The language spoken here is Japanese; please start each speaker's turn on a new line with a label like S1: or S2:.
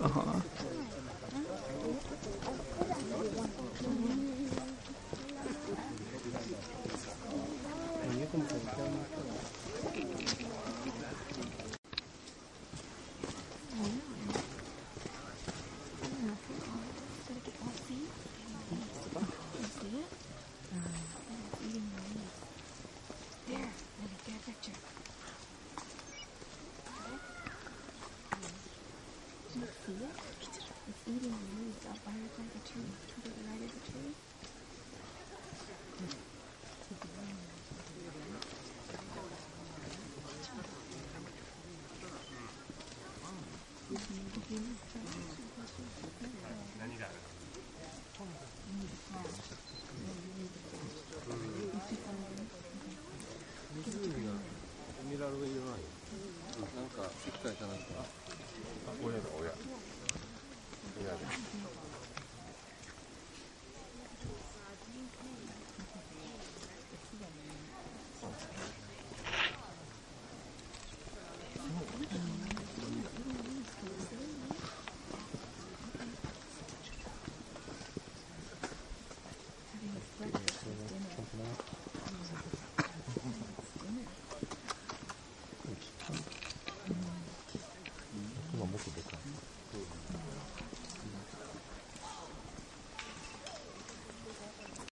S1: Uh huh. な。ん。か、しっかりしたなん。か。あ、親今もっとでかい。